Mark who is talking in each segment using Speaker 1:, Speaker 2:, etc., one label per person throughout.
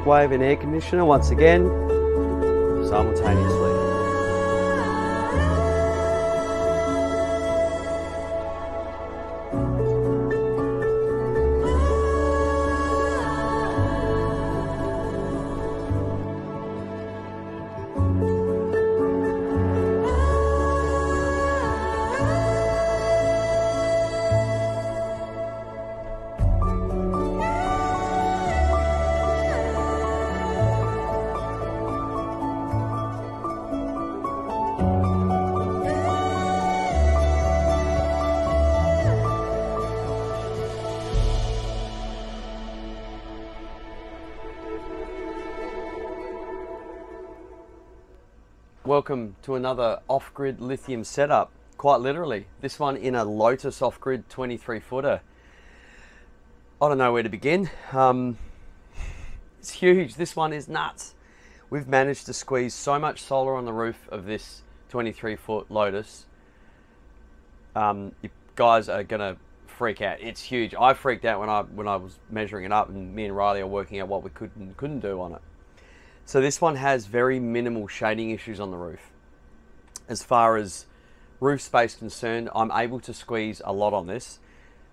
Speaker 1: Microwave and air conditioner. Once again Welcome to another off-grid lithium setup, quite literally. This one in a Lotus off-grid 23 footer. I don't know where to begin. Um, it's huge, this one is nuts. We've managed to squeeze so much solar on the roof of this 23 foot Lotus. Um, you guys are gonna freak out. It's huge. I freaked out when I when I was measuring it up, and me and Riley are working out what we could and couldn't do on it. So this one has very minimal shading issues on the roof. As far as roof space concerned, I'm able to squeeze a lot on this.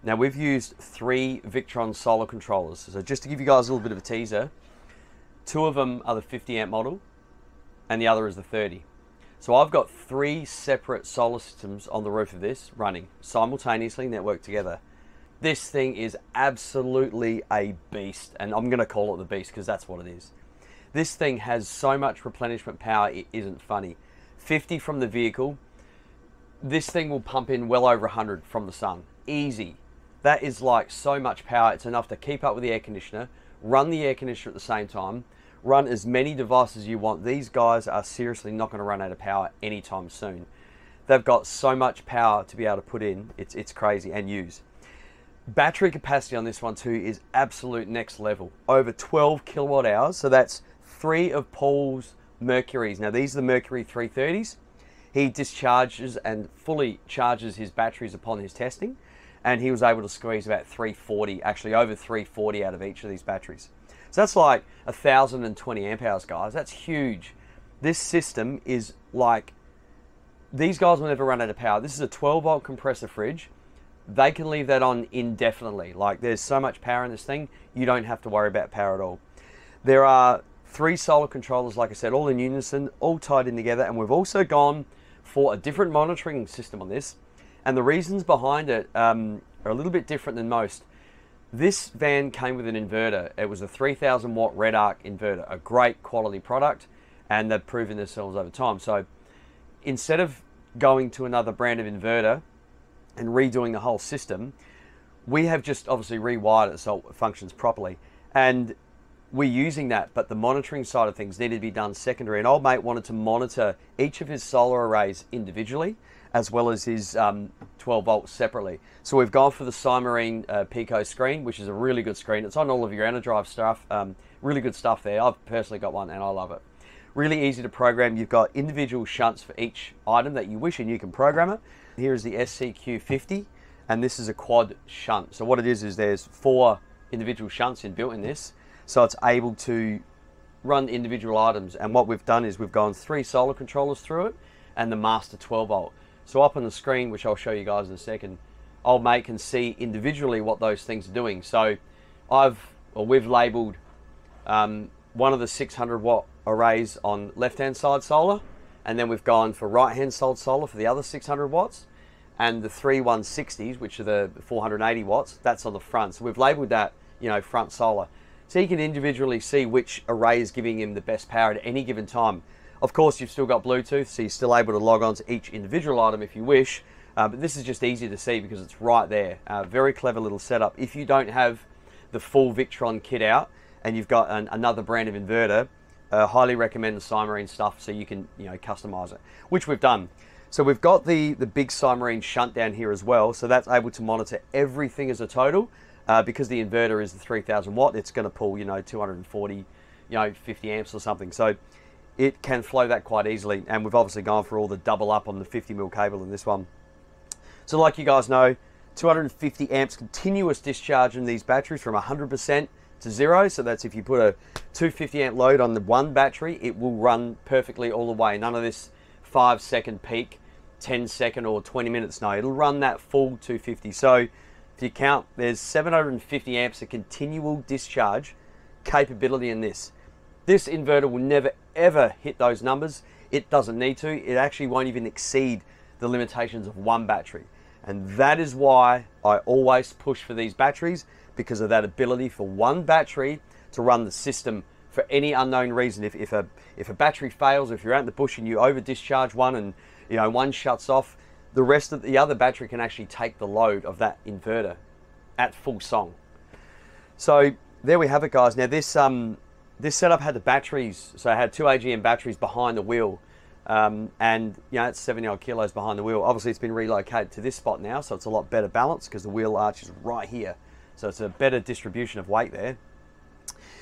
Speaker 1: Now we've used three Victron solar controllers. So just to give you guys a little bit of a teaser, two of them are the 50 amp model and the other is the 30. So I've got three separate solar systems on the roof of this running simultaneously networked together. This thing is absolutely a beast and I'm going to call it the beast because that's what it is. This thing has so much replenishment power, it isn't funny. 50 from the vehicle, this thing will pump in well over 100 from the sun. Easy. That is like so much power, it's enough to keep up with the air conditioner, run the air conditioner at the same time, run as many devices you want. These guys are seriously not going to run out of power anytime soon. They've got so much power to be able to put in, it's, it's crazy, and use. Battery capacity on this one too is absolute next level. Over 12 kilowatt hours, so that's three of Paul's Mercuries. Now, these are the Mercury 330s. He discharges and fully charges his batteries upon his testing, and he was able to squeeze about 340, actually over 340 out of each of these batteries. So that's like 1,020 amp hours, guys. That's huge. This system is like, these guys will never run out of power. This is a 12 volt compressor fridge. They can leave that on indefinitely. Like, there's so much power in this thing, you don't have to worry about power at all. There are three solar controllers, like I said, all in unison, all tied in together. And we've also gone for a different monitoring system on this. And the reasons behind it um, are a little bit different than most. This van came with an inverter. It was a 3000 watt Redarc inverter, a great quality product, and they've proven themselves over time. So instead of going to another brand of inverter and redoing the whole system, we have just obviously rewired it so it functions properly. And we're using that, but the monitoring side of things needed to be done secondary. And old mate wanted to monitor each of his solar arrays individually, as well as his um, 12 volts separately. So we've gone for the Simarine uh, Pico screen, which is a really good screen. It's on all of your EnerDrive stuff. Um, really good stuff there. I've personally got one and I love it. Really easy to program. You've got individual shunts for each item that you wish, and you can program it. Here is the SCQ50, and this is a quad shunt. So what it is is there's four individual shunts inbuilt in this so it's able to run individual items. And what we've done is we've gone three solar controllers through it and the master 12 volt. So up on the screen, which I'll show you guys in a second, old mate can see individually what those things are doing. So I've, or we've labeled um, one of the 600 watt arrays on left hand side solar, and then we've gone for right hand side solar for the other 600 watts, and the three 160s, which are the 480 watts, that's on the front. So we've labeled that, you know, front solar. So you can individually see which array is giving him the best power at any given time. Of course, you've still got Bluetooth, so you're still able to log on to each individual item if you wish. Uh, but this is just easy to see because it's right there. Uh, very clever little setup. If you don't have the full Victron kit out and you've got an, another brand of inverter, uh, highly recommend the Simarine stuff so you can you know customize it, which we've done. So we've got the the big Simarine shunt down here as well, so that's able to monitor everything as a total. Uh, because the inverter is the 3000 watt, it's going to pull, you know, 240, you know, 50 amps or something. So it can flow that quite easily. And we've obviously gone for all the double up on the 50 mil cable in this one. So like you guys know, 250 amps continuous discharge in these batteries from 100% to zero. So that's if you put a 250 amp load on the one battery, it will run perfectly all the way. None of this five second peak, 10 second or 20 minutes. No, it'll run that full 250. So if you count, there's 750 amps of continual discharge capability in this. This inverter will never ever hit those numbers. It doesn't need to. It actually won't even exceed the limitations of one battery. And that is why I always push for these batteries because of that ability for one battery to run the system for any unknown reason. If, if, a, if a battery fails, if you're out in the bush and you over discharge one and you know one shuts off, the rest of the other battery can actually take the load of that inverter at full song. So there we have it, guys. Now this um, this setup had the batteries, so I had two AGM batteries behind the wheel, um, and you know it's 70 odd kilos behind the wheel. Obviously, it's been relocated to this spot now, so it's a lot better balance because the wheel arch is right here, so it's a better distribution of weight there.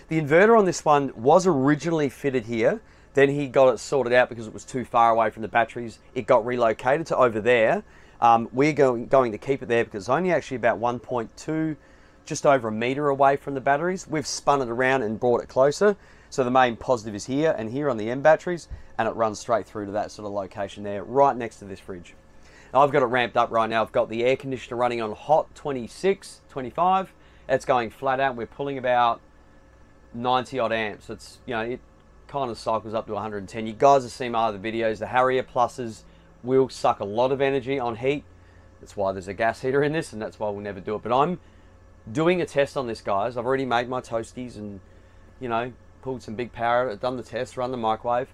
Speaker 1: The inverter on this one was originally fitted here, then he got it sorted out because it was too far away from the batteries. It got relocated to over there. Um, we're going, going to keep it there because it's only actually about 1.2, just over a meter away from the batteries. We've spun it around and brought it closer. So the main positive is here and here on the M batteries, and it runs straight through to that sort of location there, right next to this fridge. Now I've got it ramped up right now. I've got the air conditioner running on hot 26, 25. It's going flat out. We're pulling about 90 odd amps. It's, you know, it kind of cycles up to 110. You guys have seen my other videos. The Harrier Pluses will suck a lot of energy on heat. That's why there's a gas heater in this, and that's why we'll never do it. But I'm doing a test on this, guys. I've already made my toasties and, you know, pulled some big power, I've done the test, run the microwave.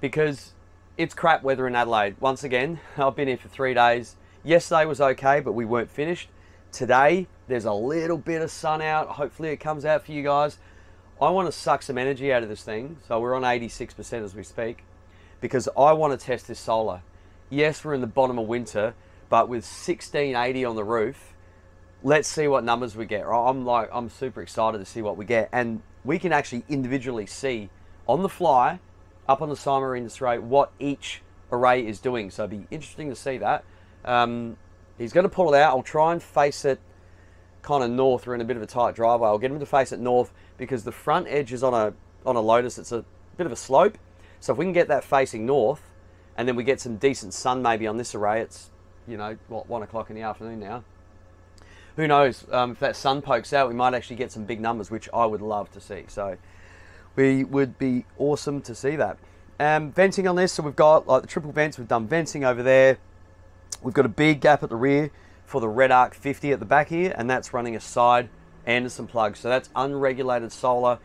Speaker 1: Because it's crap weather in Adelaide. Once again, I've been here for three days. Yesterday was okay, but we weren't finished. Today, there's a little bit of sun out. Hopefully it comes out for you guys. I want to suck some energy out of this thing. So we're on 86% as we speak because I want to test this solar. Yes, we're in the bottom of winter, but with 1680 on the roof, let's see what numbers we get. I'm like, I'm super excited to see what we get. And we can actually individually see on the fly up on the Simarine array what each array is doing. So it'd be interesting to see that. Um, he's going to pull it out. I'll try and face it kind of north. We're in a bit of a tight driveway. I'll get him to face it north because the front edge is on a on a Lotus. It's a bit of a slope. So if we can get that facing north, and then we get some decent sun maybe on this array, it's you know what one o'clock in the afternoon now. Who knows? Um, if that sun pokes out, we might actually get some big numbers, which I would love to see. So we would be awesome to see that. Um, venting on this, so we've got like the triple vents. We've done venting over there. We've got a big gap at the rear for the Redarc 50 at the back here, and that's running a side Anderson plugs. So that's unregulated solar.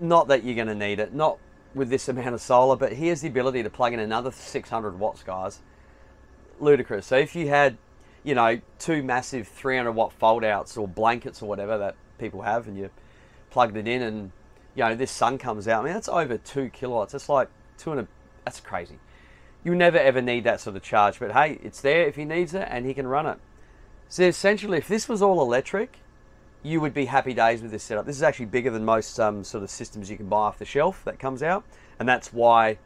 Speaker 1: Not that you're going to need it. Not with this amount of solar, but here's the ability to plug in another 600 watts, guys. Ludicrous. So if you had, you know, two massive 300 watt fold outs or blankets or whatever that people have, and you plugged it in, and you know this sun comes out. I mean, that's over two kilowatts. That's like 200. That's crazy. You never ever need that sort of charge, but hey, it's there if he needs it, and he can run it. So essentially, if this was all electric, you would be happy days with this setup. This is actually bigger than most um, sort of systems you can buy off the shelf that comes out, and that's why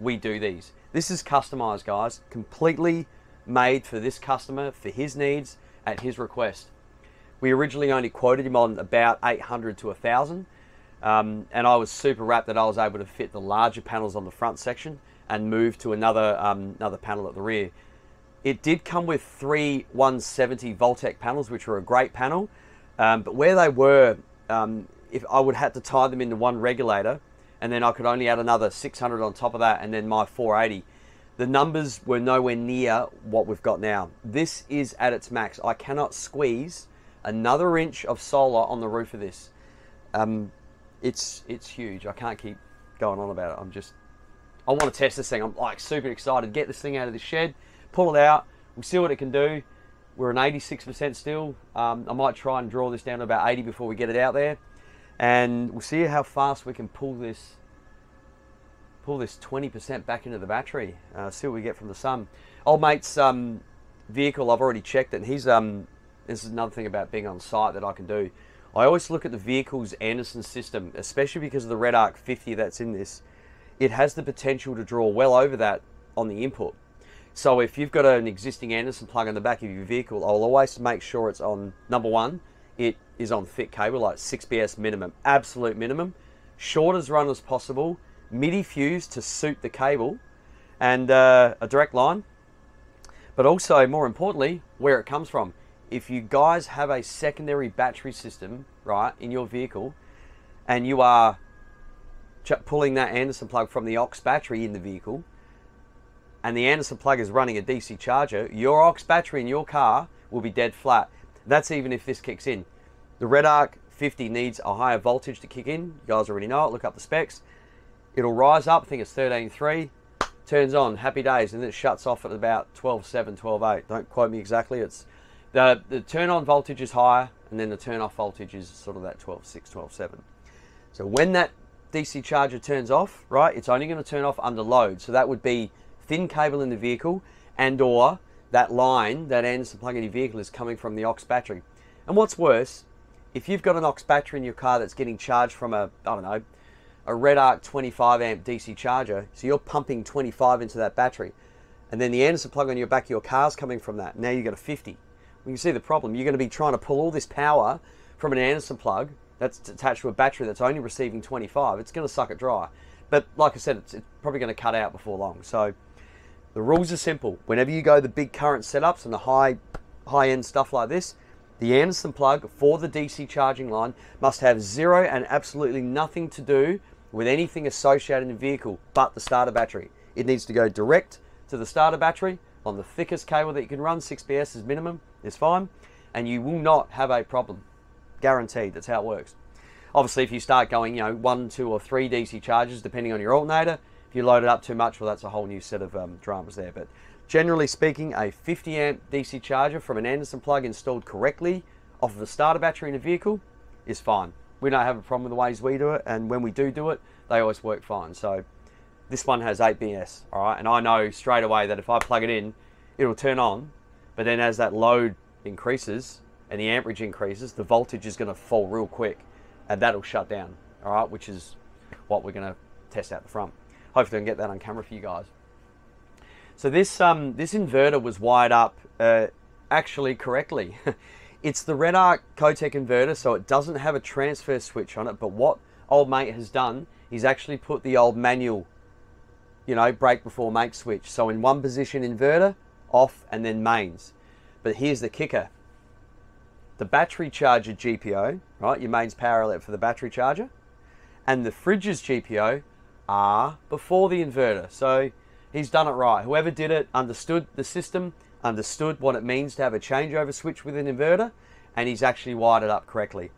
Speaker 1: we do these. This is customized, guys, completely made for this customer, for his needs, at his request. We originally only quoted him on about 800 to 1,000, um, and I was super wrapped that I was able to fit the larger panels on the front section and move to another um, another panel at the rear. It did come with three 170 Voltec panels, which were a great panel, um, but where they were, um, if I would have to tie them into one regulator, and then I could only add another 600 on top of that, and then my 480. The numbers were nowhere near what we've got now. This is at its max. I cannot squeeze another inch of solar on the roof of this. Um, it's it's huge. I can't keep going on about it. I'm just I want to test this thing. I'm like super excited. Get this thing out of the shed, pull it out. We'll see what it can do. We're an 86% still. Um, I might try and draw this down to about 80 before we get it out there. And we'll see how fast we can pull this pull this 20% back into the battery. Uh, see what we get from the sun. Old mate's um, vehicle, I've already checked it. and he's um, this is another thing about being on site that I can do. I always look at the vehicle's Anderson system, especially because of the Redarc 50 that's in this. It has the potential to draw well over that on the input. So if you've got an existing Anderson plug in the back of your vehicle, I'll always make sure it's on number one, it is on thick cable, like 6BS minimum, absolute minimum. Short as run as possible, MIDI fuse to suit the cable, and uh, a direct line. But also, more importantly, where it comes from. If you guys have a secondary battery system, right, in your vehicle, and you are pulling that Anderson plug from the aux battery in the vehicle, and the Anderson plug is running a DC charger, your aux battery in your car will be dead flat. That's even if this kicks in. The Redarc 50 needs a higher voltage to kick in. You guys already know it. Look up the specs. It'll rise up. I think it's 13.3. Turns on. Happy days. And then it shuts off at about 12.7, 12.8. Don't quote me exactly. It's the, the turn on voltage is higher and then the turn off voltage is sort of that 12.6, 12.7. So when that DC charger turns off, right, it's only going to turn off under load. So that would be thin cable in the vehicle and or that line, that Anderson plug in your vehicle is coming from the aux battery. And what's worse, if you've got an aux battery in your car that's getting charged from a, I don't know, a Redarc 25 amp DC charger, so you're pumping 25 into that battery, and then the Anderson plug on your back of your car's coming from that. Now you've got a 50. Well, you see the problem. You're going to be trying to pull all this power from an Anderson plug that's attached to a battery that's only receiving 25. It's going to suck it dry. But like I said, it's, it's probably going to cut out before long. So the rules are simple. Whenever you go the big current setups and the high high end stuff like this, the Anderson plug for the DC charging line must have zero and absolutely nothing to do with anything associated in the vehicle but the starter battery. It needs to go direct to the starter battery on the thickest cable that you can run, 6BS is minimum, is fine, and you will not have a problem. Guaranteed, that's how it works. Obviously, if you start going, you know, one, two, or three DC charges, depending on your alternator, you load it up too much, well, that's a whole new set of um, dramas there. But generally speaking, a 50 amp DC charger from an Anderson plug installed correctly off of a starter battery in a vehicle is fine. We don't have a problem with the ways we do it, and when we do do it, they always work fine. So this one has 8BS, all right, and I know straight away that if I plug it in, it'll turn on, but then as that load increases and the amperage increases, the voltage is going to fall real quick, and that'll shut down, all right, which is what we're going to test out the front. Hopefully I can get that on camera for you guys. So this, um, this inverter was wired up uh, actually correctly. it's the Red Arc Cotek inverter, so it doesn't have a transfer switch on it, but what old mate has done is actually put the old manual, you know, break before make switch. So in one position inverter, off, and then mains. But here's the kicker. The battery charger GPO, right, your mains power outlet for the battery charger, and the fridge's GPO are before the inverter. So he's done it right. Whoever did it understood the system, understood what it means to have a changeover switch with an inverter, and he's actually wired it up correctly.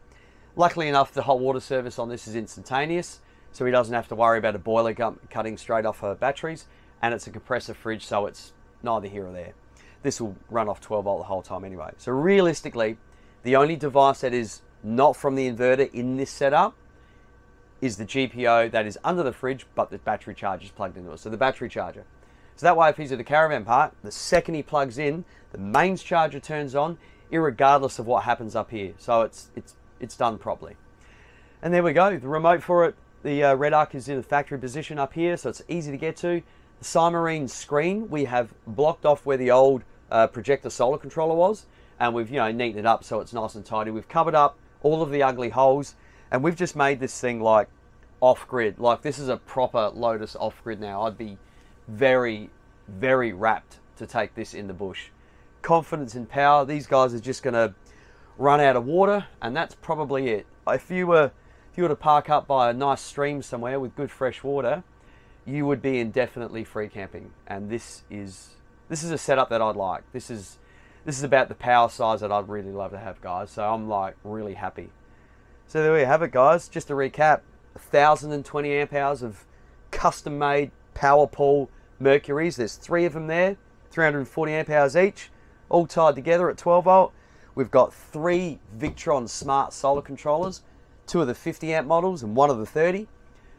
Speaker 1: Luckily enough, the hot water service on this is instantaneous. so he doesn't have to worry about a boiler cutting straight off her batteries. And it's a compressor fridge, so it's neither here or there. This will run off 12 volt the whole time anyway. So realistically, the only device that is not from the inverter in this setup is the GPO that is under the fridge, but the battery charger is plugged into it. So the battery charger. So that way, if he's at the caravan park, the second he plugs in, the mains charger turns on, regardless of what happens up here. So it's it's it's done properly. And there we go. The remote for it, the uh, Redarc is in the factory position up here, so it's easy to get to. The Simarine screen, we have blocked off where the old uh, projector solar controller was, and we've you know neatened it up so it's nice and tidy. We've covered up all of the ugly holes, and we've just made this thing like off grid. Like this is a proper Lotus off grid now. I'd be very, very rapt to take this in the bush. Confidence in power. These guys are just going to run out of water, and that's probably it. If you were if you were to park up by a nice stream somewhere with good fresh water, you would be indefinitely free camping. And this is this is a setup that I'd like. This is this is about the power size that I'd really love to have, guys. So I'm like really happy. So there we have it, guys. Just to recap, 1,020 amp hours of custom-made PowerPaul Mercuries. There's three of them there, 340 amp hours each, all tied together at 12 volt. We've got three Victron smart solar controllers, two of the 50 amp models and one of the 30.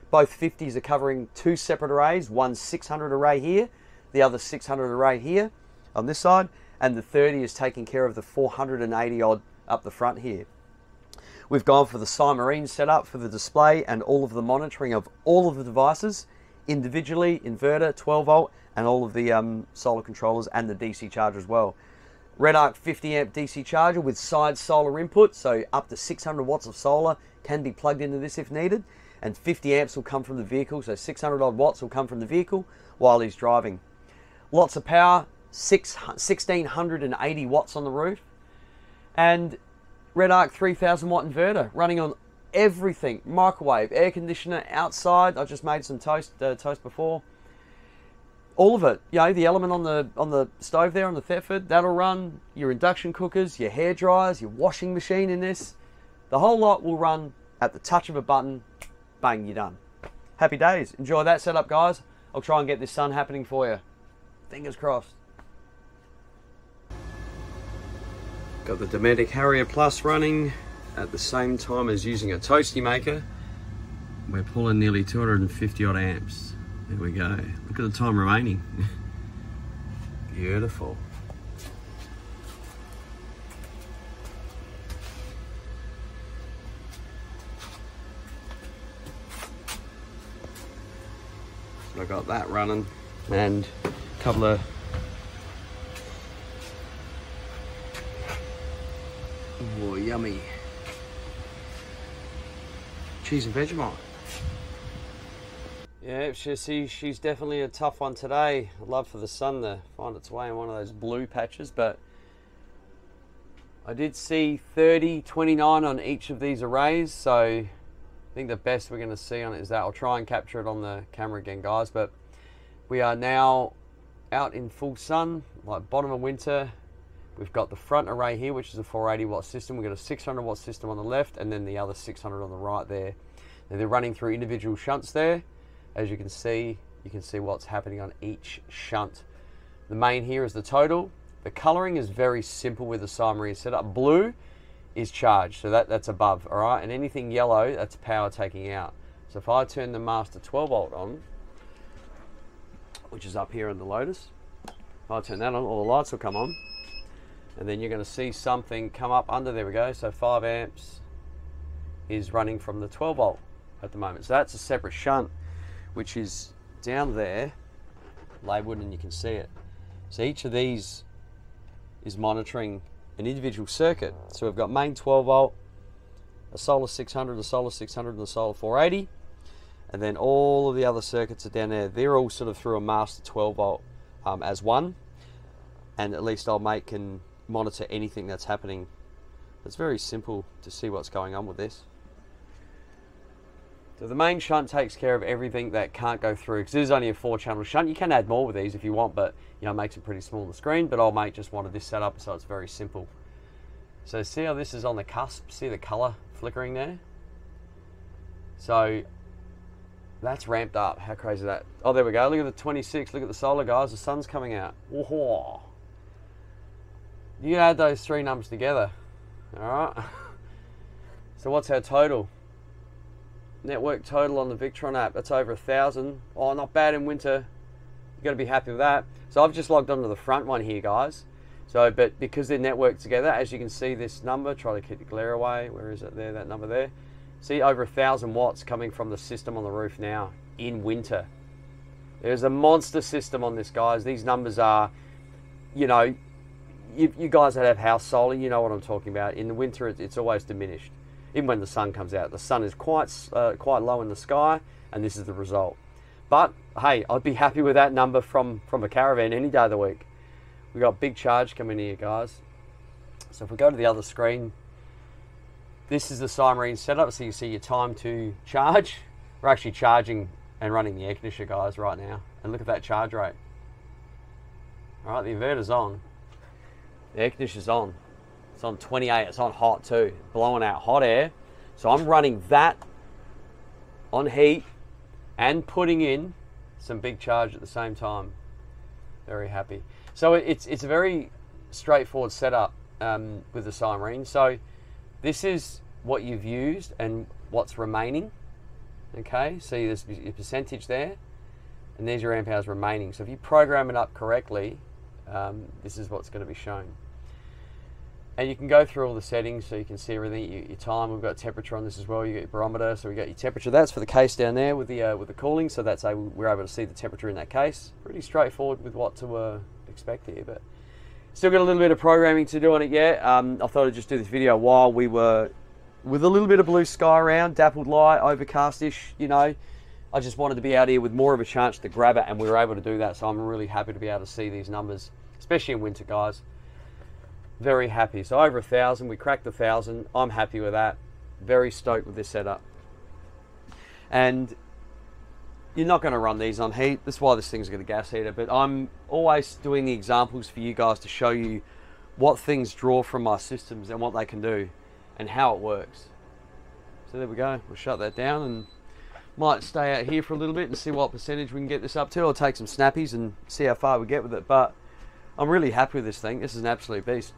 Speaker 1: Both 50s are covering two separate arrays, one 600 array here, the other 600 array here on this side, and the 30 is taking care of the 480 odd up the front here. We've gone for the Simarine setup for the display and all of the monitoring of all of the devices individually, inverter, 12 volt, and all of the um, solar controllers and the DC charger as well. Redarc 50 amp DC charger with side solar input, so up to 600 watts of solar can be plugged into this if needed, and 50 amps will come from the vehicle, so 600 odd watts will come from the vehicle while he's driving. Lots of power, 6, 1680 watts on the roof, and Redarc 3000 watt inverter running on everything microwave, air conditioner, outside. I just made some toast uh, toast before. All of it, you know, the element on the on the stove there on the Thetford, that'll run your induction cookers, your hair dryers, your washing machine in this. The whole lot will run at the touch of a button. Bang, you're done. Happy days. Enjoy that setup, guys. I'll try and get this sun happening for you. Fingers crossed. Got the Dometic Harrier Plus running at the same time as using a toasty maker. We're pulling nearly 250 odd amps. There we go. Look at the time remaining. Beautiful. So I got that running and a couple of Oh, yummy. Cheese and Vegemite. Yeah, she, she's definitely a tough one today. I'd love for the sun to find its way in one of those blue patches, but I did see 30, 29 on each of these arrays, so I think the best we're going to see on it is that. I'll try and capture it on the camera again, guys, but we are now out in full sun, like bottom of winter, We've got the front array here, which is a 480 watt system. We've got a 600 watt system on the left and then the other 600 on the right there. Now they're running through individual shunts there. As you can see, you can see what's happening on each shunt. The main here is the total. The coloring is very simple with the Simarine setup. Blue is charged, so that, that's above, all right? And anything yellow, that's power taking out. So if I turn the master 12 volt on, which is up here in the Lotus, if I turn that on, all the lights will come on and then you're going to see something come up under there we go. So 5 amps is running from the 12 volt at the moment. So that's a separate shunt which is down there labeled and you can see it. So each of these is monitoring an individual circuit. So we've got main 12 volt a solar 600 a solar 600 and a solar 480 and then all of the other circuits are down there. They're all sort of through a master 12 volt um, as one. And at least I'll make can monitor anything that's happening. It's very simple to see what's going on with this. So the main shunt takes care of everything that can't go through because this is only a four channel shunt. You can add more with these if you want, but you know, it makes it pretty small on the screen, but I'll make just one of this setup so it's very simple. So see how this is on the cusp? See the color flickering there? So That's ramped up. How crazy is that? Oh, there we go. Look at the 26. Look at the solar, guys. The sun's coming out. Whoa. You add those three numbers together. All right. So what's our total? Network total on the Victron app. That's over a thousand. Oh, not bad in winter. You got to be happy with that. So I've just logged onto the front one here, guys. So, but because they're networked together, as you can see, this number. Try to keep the glare away. Where is it? There, that number there. See, over a thousand watts coming from the system on the roof now in winter. There's a monster system on this, guys. These numbers are, you know, you, you guys that have house solar, you know what I'm talking about. In the winter, it, it's always diminished, even when the sun comes out. The sun is quite uh, quite low in the sky, and this is the result. But hey, I'd be happy with that number from from a caravan any day of the week. We got big charge coming here, guys. So if we go to the other screen, this is the Simarine setup, so you see your time to charge. We're actually charging and running the air conditioner, guys, right now. And look at that charge rate. All right, the inverter's on. The air conditioner's on. It's on 28. It's on hot too, blowing out hot air. So I'm running that on heat and putting in some big charge at the same time. Very happy. So it's it's a very straightforward setup um, with the Simarine. So this is what you've used and what's remaining. Okay, see there's your percentage there, and there's your amp hours remaining. So if you program it up correctly, um, this is what's going to be shown. And you can go through all the settings so you can see everything, your, your time. We've got temperature on this as well. You got your barometer, so we got your temperature. That's for the case down there with the uh, with the cooling. So that's a, we're able to see the temperature in that case. Pretty straightforward with what to uh, expect here, but still got a little bit of programming to do on it yet. Um, I thought I'd just do this video while we were with a little bit of blue sky around, dappled light, overcastish. You know, I just wanted to be out here with more of a chance to grab it, and we were able to do that. So I'm really happy to be able to see these numbers, especially in winter, guys very happy. So over a thousand, we cracked a thousand. I'm happy with that. Very stoked with this setup. And you're not going to run these on heat. That's why this thing's got a gas heater. But I'm always doing the examples for you guys to show you what things draw from my systems and what they can do and how it works. So there we go. We'll shut that down and might stay out here for a little bit and see what percentage we can get this up to. I'll take some snappies and see how far we get with it. But I'm really happy with this thing. This is an absolute beast.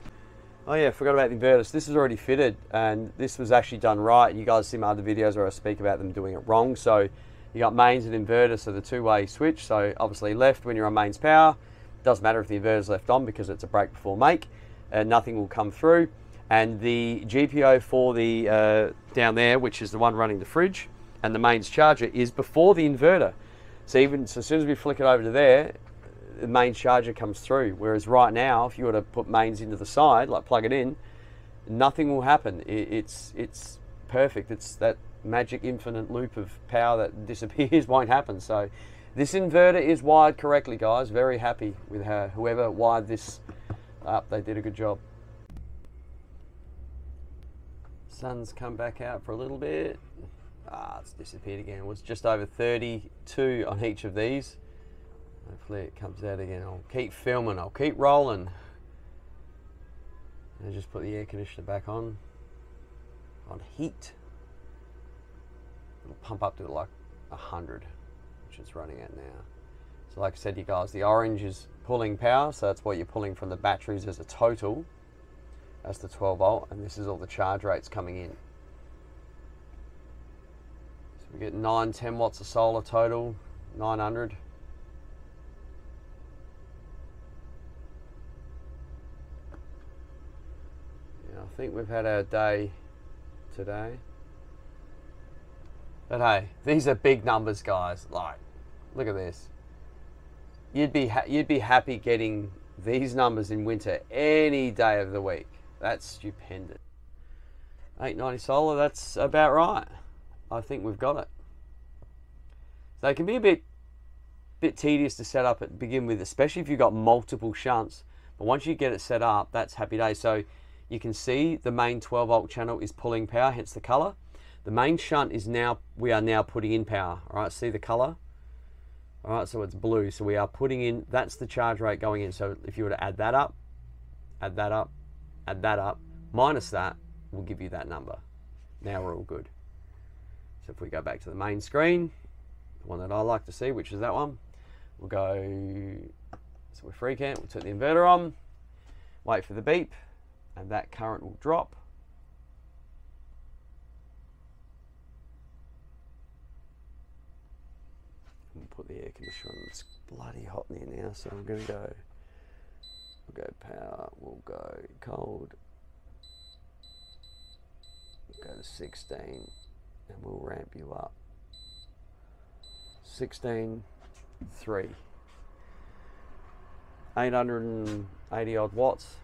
Speaker 1: Oh yeah, forgot about the inverters. This is already fitted and this was actually done right. You guys see my other videos where I speak about them doing it wrong. So you got mains and inverter, so the two-way switch. So obviously left when you're on mains power. Doesn't matter if the inverter's left on because it's a break before make and nothing will come through. And the GPO for the uh, down there, which is the one running the fridge, and the mains charger is before the inverter. So even so as soon as we flick it over to there, the main charger comes through. Whereas right now, if you were to put mains into the side, like plug it in, nothing will happen. It, it's it's perfect. It's that magic infinite loop of power that disappears won't happen. So this inverter is wired correctly, guys. Very happy with how, whoever wired this up. They did a good job. Sun's come back out for a little bit. Ah, it's disappeared again. Was just over 32 on each of these. Hopefully it comes out again. I'll keep filming. I'll keep rolling. And just put the air conditioner back on. On heat. It'll pump up to like 100, which it's running at now. So like I said you guys, the orange is pulling power. So that's what you're pulling from the batteries as a total. That's the 12 volt. And this is all the charge rates coming in. We get 9, 10 watts of solar total, 900. I think we've had our day today. But hey, these are big numbers, guys. Like, look at this. You'd be you'd be happy getting these numbers in winter any day of the week. That's stupendous. 890 solar, that's about right. I think we've got it. So it can be a bit bit tedious to set up at begin with, especially if you've got multiple shunts. But once you get it set up, that's happy day. So you can see the main 12 volt channel is pulling power, hence the color. The main shunt is now, we are now putting in power. All right, see the color? All right, so it's blue. So we are putting in, that's the charge rate going in. So if you were to add that up, add that up, add that up, minus that, will give you that number. Now we're all good. If we go back to the main screen, the one that I like to see, which is that one. We'll go, so we're free cam, we'll turn the inverter on, wait for the beep, and that current will drop. Put the air conditioner on, it's bloody hot in here now, so I'm gonna go, we'll go power, we'll go cold, we'll go to 16, and we'll ramp you up. 16, 3. 880 odd watts.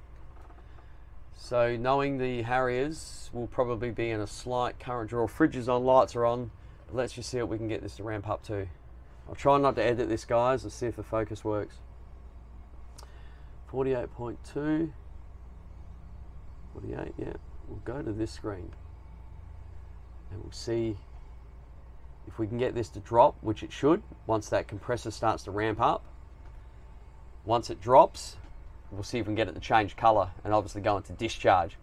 Speaker 1: So knowing the Harriers will probably be in a slight current draw. Fridges on, lights are on. Let's just see what we can get this to ramp up to. I'll try not to edit this guys and see if the focus works. 48.2. 48, yeah. We'll go to this screen. And we'll see if we can get this to drop, which it should, once that compressor starts to ramp up. Once it drops, we'll see if we can get it to change color and obviously go into discharge.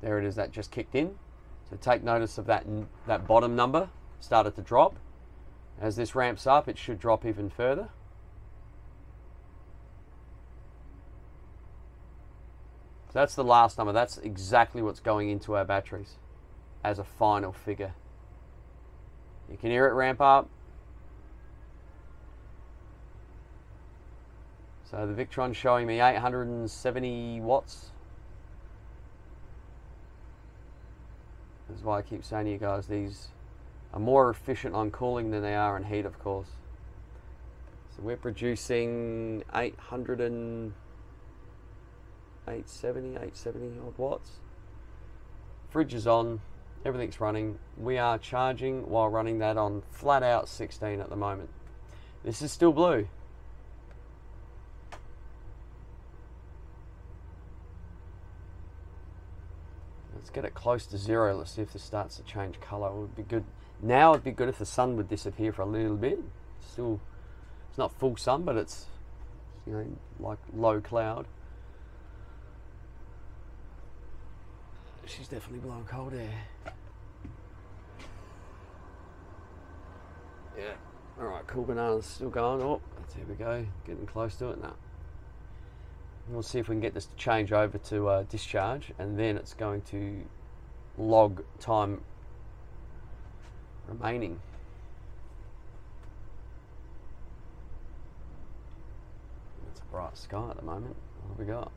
Speaker 1: There it is, that just kicked in. So take notice of that, that bottom number started to drop. As this ramps up, it should drop even further. So that's the last number. That's exactly what's going into our batteries as a final figure. You can hear it ramp up. So the Victron's showing me 870 watts. That's why I keep saying to you guys, these are more efficient on cooling than they are on heat, of course. So we're producing 800 and 870, 870 odd watts. Fridge is on, everything's running. We are charging while running that on flat out 16 at the moment. This is still blue. Let's get it close to zero. Let's see if this starts to change color. It would be good now it'd be good if the sun would disappear for a little bit. Still, it's not full sun, but it's you know like low cloud. She's definitely blowing cold air. Yeah. All right. Cool bananas still going. Oh, there we go. Getting close to it now. We'll see if we can get this to change over to uh, discharge, and then it's going to log time remaining. It's a bright sky at the moment. What have we got?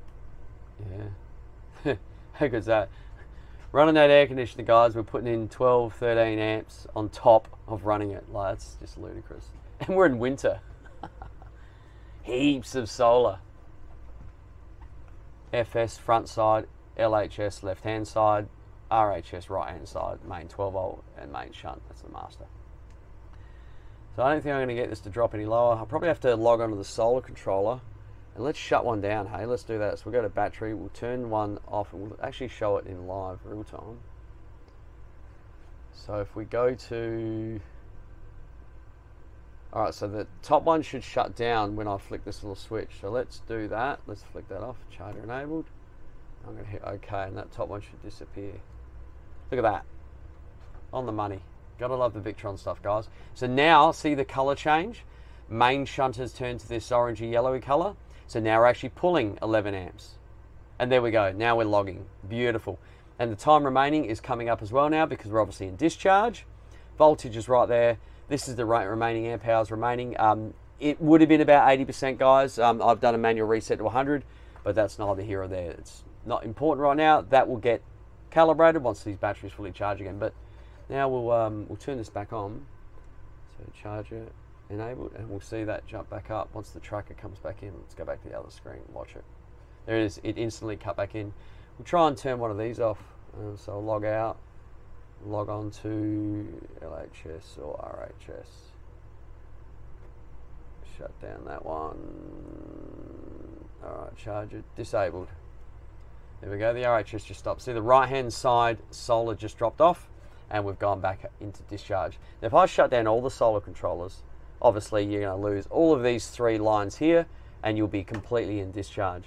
Speaker 1: Yeah. How good's that? Running that air conditioner, guys, we're putting in 12, 13 amps on top of running it. Like, that's just ludicrous. And we're in winter. Heaps of solar. FS front side, LHS left hand side, RHS right hand side, main 12 volt and main shunt. That's the master. So I don't think I'm going to get this to drop any lower. I'll probably have to log onto the solar controller and let's shut one down. Hey, let's do that. So we'll go to battery, we'll turn one off and we'll actually show it in live real time. So if we go to, all right, so the top one should shut down when I flick this little switch. So let's do that. Let's flick that off, charger enabled. I'm going to hit OK and that top one should disappear. Look at that. On the money. Gotta love the Victron stuff, guys. So now, see the color change? Main shunt has turned to this orangey yellowy color. So now we're actually pulling 11 amps. And there we go. Now we're logging. Beautiful. And the time remaining is coming up as well now because we're obviously in discharge. Voltage is right there. This is the remaining amp hours remaining. Um, it would have been about 80%, guys. Um, I've done a manual reset to 100, but that's neither here or there. It's not important right now. That will get calibrated once these batteries fully charge again. But now we'll um, we'll turn this back on. So charger enabled, and we'll see that jump back up once the tracker comes back in. Let's go back to the other screen and watch it. There it is. It instantly cut back in. We'll try and turn one of these off. Uh, so I'll log out, log on to LHS or RHS. Shut down that one. Alright, charger disabled. There we go, the RHS just stopped. See the right hand side solar just dropped off and we've gone back into discharge. Now if I shut down all the solar controllers, obviously you're going to lose all of these three lines here and you'll be completely in discharge.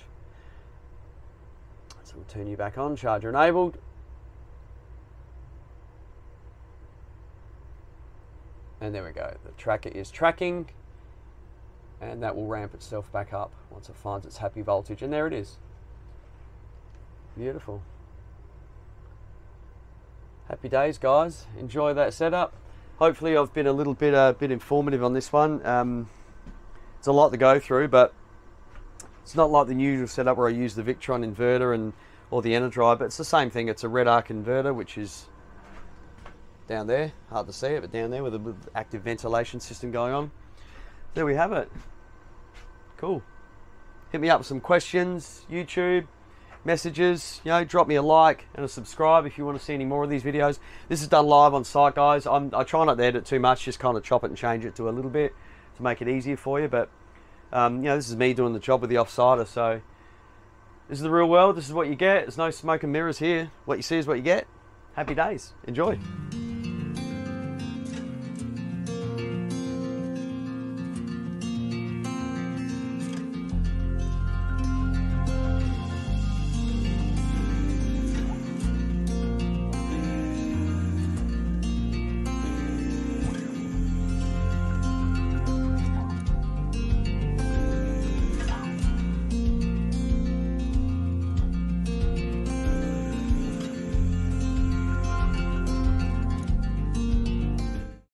Speaker 1: So we'll turn you back on, charger enabled. And there we go, the tracker is tracking and that will ramp itself back up once it finds its happy voltage and there it is. Beautiful. Happy days guys, enjoy that setup. Hopefully I've been a little bit, uh, bit informative on this one. Um, it's a lot to go through but it's not like the usual setup where I use the Victron inverter and or the Enerdrive, but it's the same thing. It's a Redarc inverter, which is down there. Hard to see it, but down there with an active ventilation system going on. There we have it. Cool. Hit me up with some questions, YouTube, messages. You know, drop me a like and a subscribe if you want to see any more of these videos. This is done live on site, guys. I'm, I try not to edit too much, just kind of chop it and change it to a little bit to make it easier for you. But um, you know, this is me doing the job with the offsider, so this is the real world. This is what you get. There's no smoke and mirrors here. What you see is what you get. Happy days. Enjoy.